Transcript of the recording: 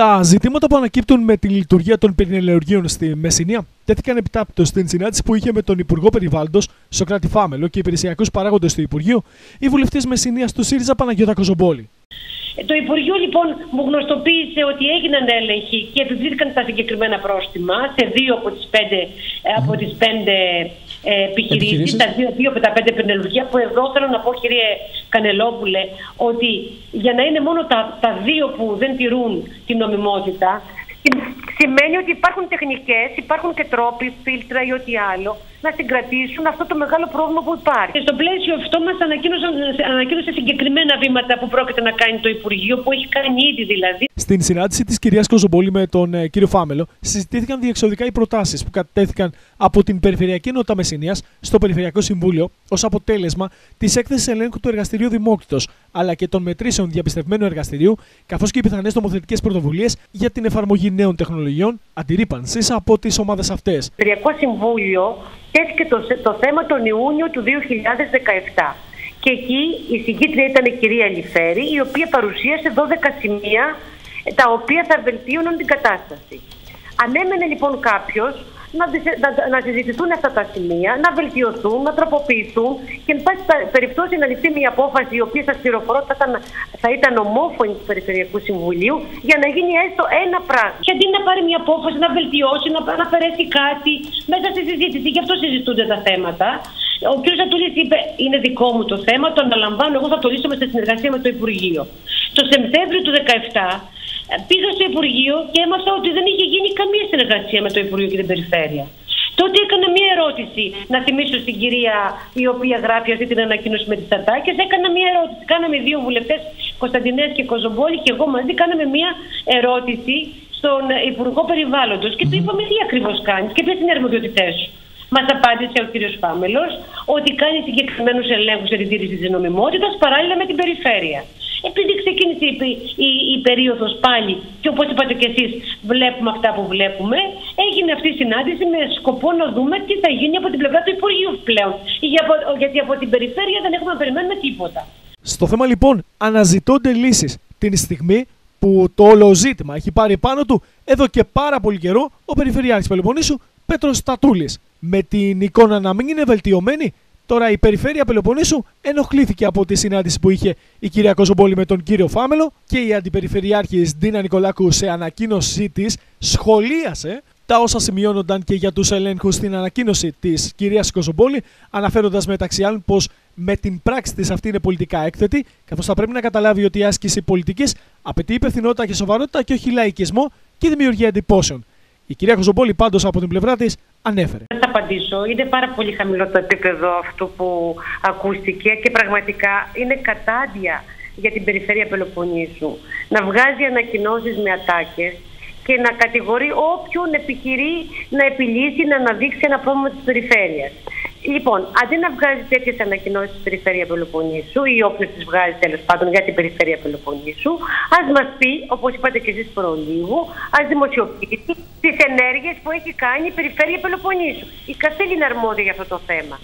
Τα ζητήματα που ανακύπτουν με τη λειτουργία των πυρηνελαιουργείων στη Μεσσηνία τέθηκαν επιτάπτω στην συνάντηση που είχε με τον Υπουργό Περιβάλλοντος, Σοκράτη Φάμελο και υπηρεσιακούς παράγοντες του Υπουργείου, η βουλευτή Μεσσηνίας του ΣΥΡΙΖΑ Παναγιώτα Κοζομπόλη. Ε, το Υπουργείο λοιπόν μου γνωστοποίησε ότι έγιναν έλεγχοι και επιβλήθηκαν τα συγκεκριμένα πρόστιμα σε δύο από τις πέντε, mm. από τις πέντε ε, επιχειρήσεις, τα δύο, δύο από τα πέντε πενελουργία που εδώ θέλω να πω κύριε Κανελόπουλε ότι για να είναι μόνο τα, τα δύο που δεν τηρούν την νομιμότητα σημαίνει ότι υπάρχουν τεχνικές, υπάρχουν και τρόποι, φίλτρα ή ό,τι άλλο να συγκρατήσουν αυτό το μεγάλο πρόβλημα που υπάρχει. Και στο πλαίσιο αυτό μας ανακοίνωσε συγκεκριμένα βήματα που πρόκειται να κάνει το Υπουργείο, που έχει κάνει ήδη δηλαδή. Στην συνάντηση της κυρίας Κοζομπόλη με τον ε, κύριο Φάμελο, συζητήθηκαν διεξοδικά οι προτάσεις που κατέθηκαν από την Περιφερειακή Ενότητα Μεσσηνίας στο Περιφερειακό Συμβούλιο ως αποτέλεσμα της έκθεσης ελέγχου του Εργαστηρίου Δημόκτητος, αλλά και των μετρήσεων διαπιστευμένου εργαστηρίου, καθώς και οι πιθανές νομοθετικές πρωτοβουλίες για την εφαρμογή νέων τεχνολογιών αντιρρήπανσης από τις ομάδες αυτές. Το Περιφερειακό Συμβούλιο τέθηκε το, το θέμα τον Ιούνιο του 2017. Και εκεί η συγκίτρια ήταν η κυρία Ελιφέρη, η οποία παρουσίασε 12 σημεία ε, τα οποία θα βελτίωναν την κατάσταση. Ανέμενε λοιπόν κάποιος να, να, να συζητηθούν αυτά τα σημεία, να βελτιωθούν, να τροποποιηθούν και εν πάση περιπτώσει να ληφθεί μια απόφαση η οποία σας πληροφορώ θα ήταν, θα ήταν ομόφωνη του Περιφερειακού Συμβουλίου για να γίνει έστω ένα πράγμα. Και αντί να πάρει μια απόφαση, να βελτιώσει, να, να αφαιρέσει κάτι μέσα στη συζήτηση, γι' αυτό συζητούνται τα θέματα. Ο κ. Ζατούλη είπε: Είναι δικό μου το θέμα, το αναλαμβάνω. Εγώ θα το λύσω με στη συνεργασία με το Υπουργείο. Το Σεπτέμβριο του 2017 πήγα στο Υπουργείο και έμαθα ότι δεν είχε γίνει καμία συνεργασία με το Υπουργείο και την Περιφέρεια. Τότε έκανα μία ερώτηση, να θυμίσω στην κυρία η οποία γράφει αυτή την ανακοίνωση με τις Ταρτάκες. Έκανα μία ερώτηση. Κάναμε δύο βουλευτές, Κωνσταντινές και Κοζομπόλη, και εγώ μαζί κάναμε μία ερώτηση στον Υπουργό Περιβάλλοντος και του είπαμε τι ακριβώς κάνεις και ποιες είναι οι αρμοδιότητές σου. Μας απάντησε ο κ. Φάμελο ότι κάνει συγκεκριμένους ελέγχους για την τήρηση της νομιμότητας παράλληλα με την περιφέρεια. Επειδή ξεκίνησε η, η, η περίοδος πάλι και όπως είπατε και εσείς, βλέπουμε αυτά που βλέπουμε, έγινε αυτή η συνάντηση με σκοπό να δούμε τι θα γίνει από την πλευρά του Υπουργείου πλέον. Γιατί από την περιφέρεια δεν έχουμε να περιμένουμε τίποτα. Στο θέμα λοιπόν αναζητώνται λύσεις την στιγμή που το όλο ζήτημα έχει πάρει πάνω του εδώ και πάρα πολύ καιρό ο Περιφερειάρχης Πελοποννήσου Πέτρος Στατούλης. Με την εικόνα να μην είναι βελτιωμένη, Τώρα η περιφέρεια Πελοποννήσου ενοχλήθηκε από τη συνάντηση που είχε η κυρία Κοζομπόλη με τον κύριο Φάμελο και η αντιπεριφερειάρχης Ντίνα Νικολάκου σε ανακοίνωσή της σχολίασε τα όσα σημειώνονταν και για τους ελέγχους στην ανακοίνωση της κυρίας Κοζομπόλη, αναφέροντας μεταξύ άλλων πως με την πράξη της αυτή είναι πολιτικά έκθετη, καθώς θα πρέπει να καταλάβει ότι η άσκηση πολιτικής απαιτεί υπευθυνότητα και σοβαρότητα και όχι λαϊκισμό και δημιουργία εντυπώσεων. Η κυρία Κοζομπόλη πάντως από την πλευρά της ανέφερε. Δεν θα απαντήσω. Είναι πάρα πολύ χαμηλό το επίπεδο αυτού που ακούστηκε και πραγματικά είναι κατάντια για την περιφέρεια Πελοποννήσου να βγάζει ανακοινώσεις με ατάκες και να κατηγορεί όποιον επιχειρεί να επιλύσει, να αναδείξει ένα πρόβλημα της περιφέρειας. Λοιπόν, αντί να βγάζει τέτοιες ανακοινώσεις στην περιφέρεια Πελοποννήσου ή όποιος τις βγάζει τέλος πάντων για την περιφέρεια Πελοποννήσου, ας μας πει, όπως είπατε και εσείς προλίγου, ας δημοσιοποιήσει τι ενέργειες που έχει κάνει η περιφέρεια Πελοποννήσου. Η Καστέλη είναι αρμόδια για αυτό το θέμα.